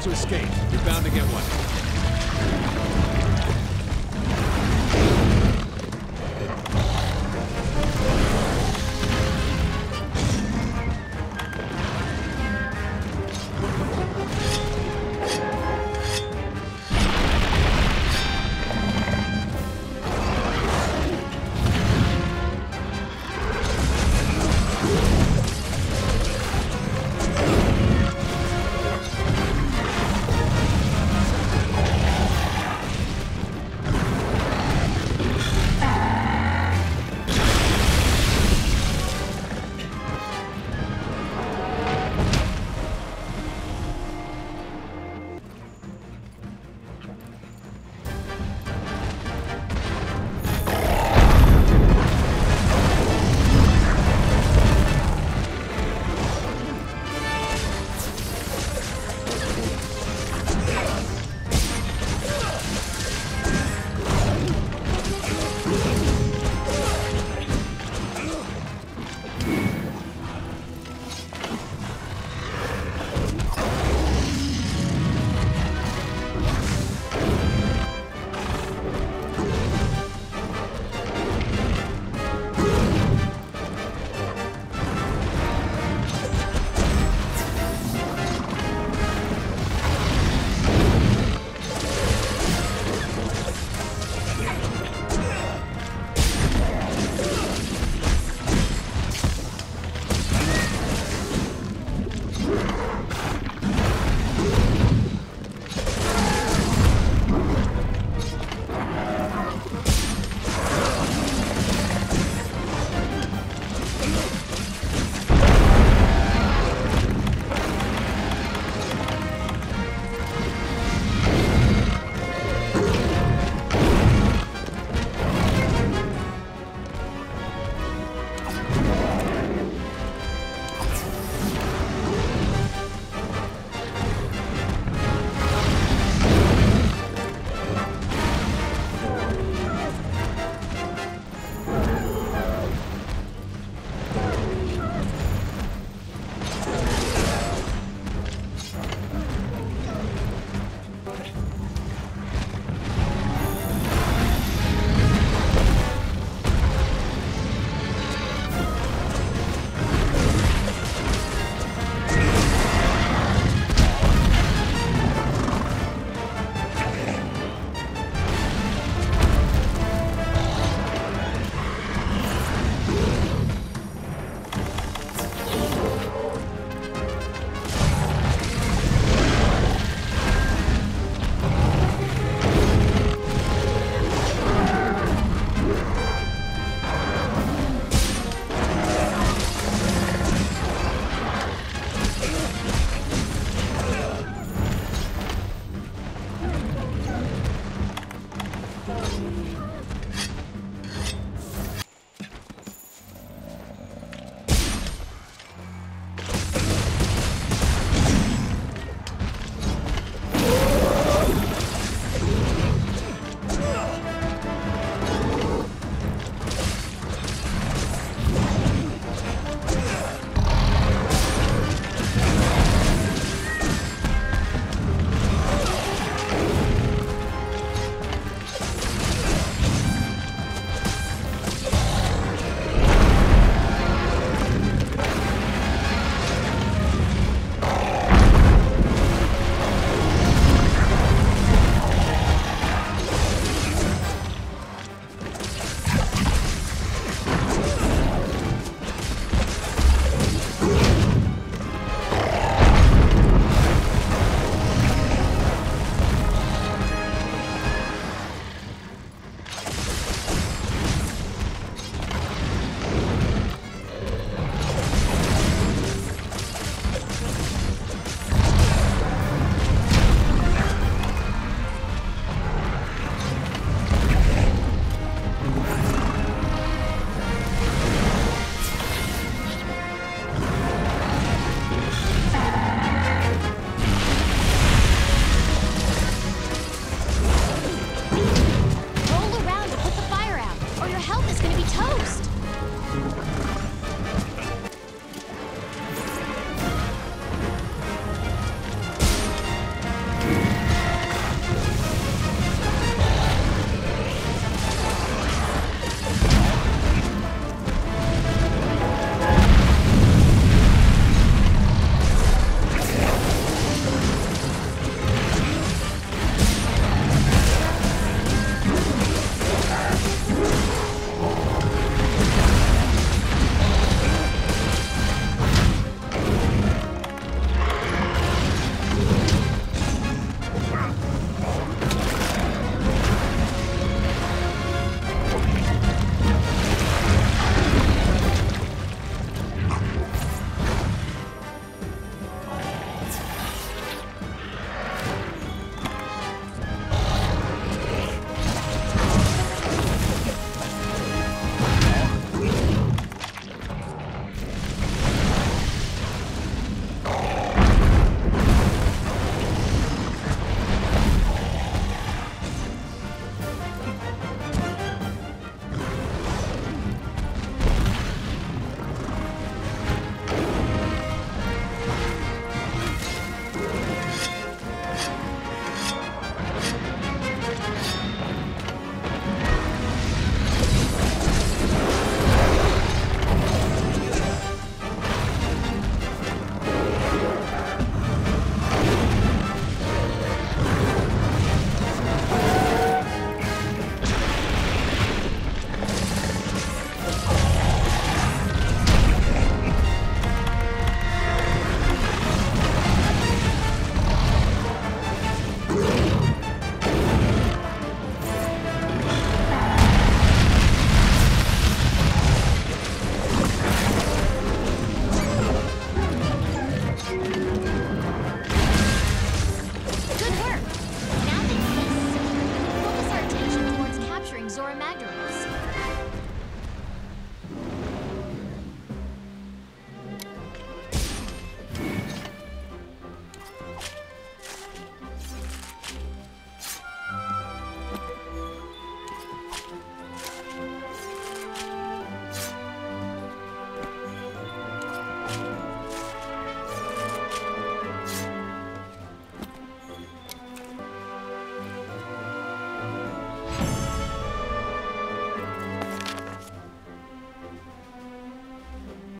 to escape. You're bound to get one.